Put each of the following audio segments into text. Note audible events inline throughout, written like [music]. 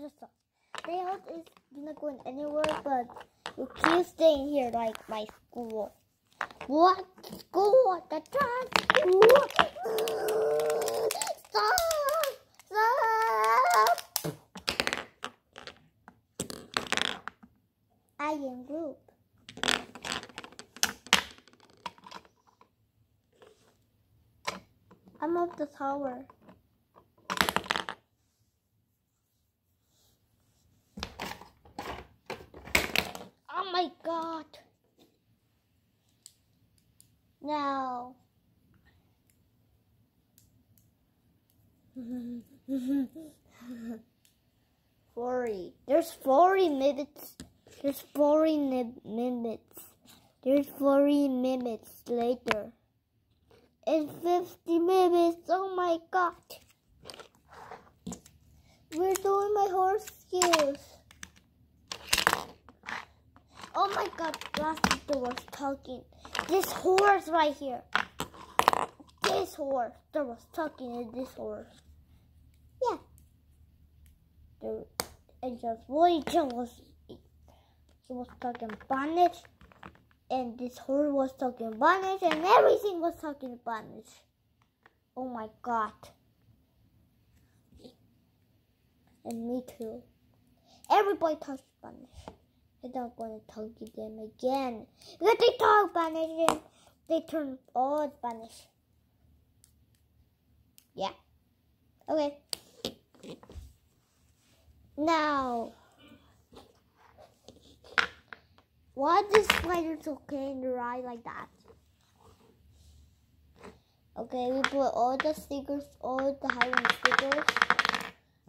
Just stuck. Day out is not going anywhere, but you keep staying here like my school. What school? The. Stop! Stop! I am group. I'm up the tower. Oh my god. Now. [laughs] Forty. There's forty minutes. There's forty minutes. There's forty minutes later. It's fifty minutes. Oh my god. We're doing my horse skills. My god, Blaster was talking. This horse right here. This horse. There was talking to this horse. Yeah. There, and just Voyager was he was talking Spanish and this horse was talking Spanish and everything was talking Spanish. Oh my god. And me too. Everybody talks Spanish. I'm not going to talk to them again. Because they talk Spanish and they turn all Spanish. Yeah. Okay. Now, why the spiders okay in the ride like that? Okay, we put all the stickers, all the hiding stickers.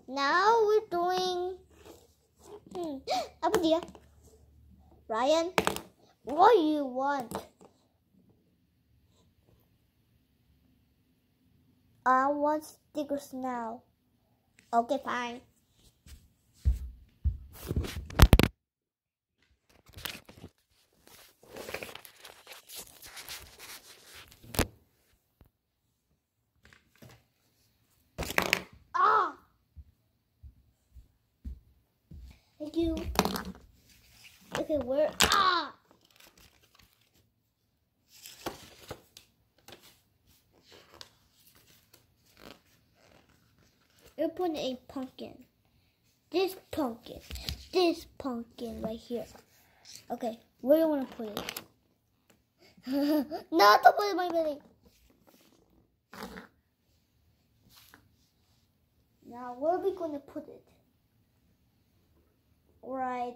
Now we're doing. Hmm, [gasps] dia? Ryan, what do you want? I want stickers now. Okay, fine. Ah! Thank you. Okay, where? Ah! Putting a pumpkin. This pumpkin. This pumpkin right here. Okay, where do you want to put it? [laughs] Not to put it in my belly. Now, where are we going to put it? Right.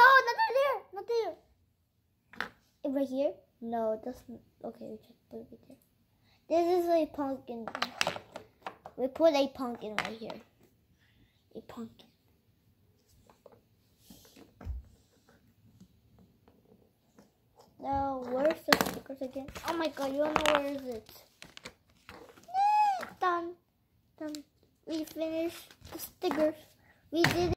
No, not there. Not there. Right here? No, that's n- okay. We just put it right there. This is a pumpkin. We put a pumpkin right here. A pumpkin. Now, where's the stickers again? Oh my god, you don't know where is it? Done. Done. We finished the stickers. We did it.